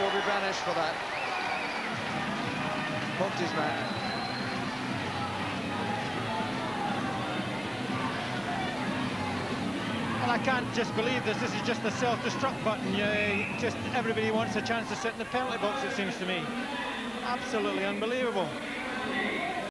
will be banished for that. Hooked his man. And I can't just believe this. This is just the self-destruct button. Yeah, just everybody wants a chance to sit in the penalty box, it seems to me. Absolutely unbelievable.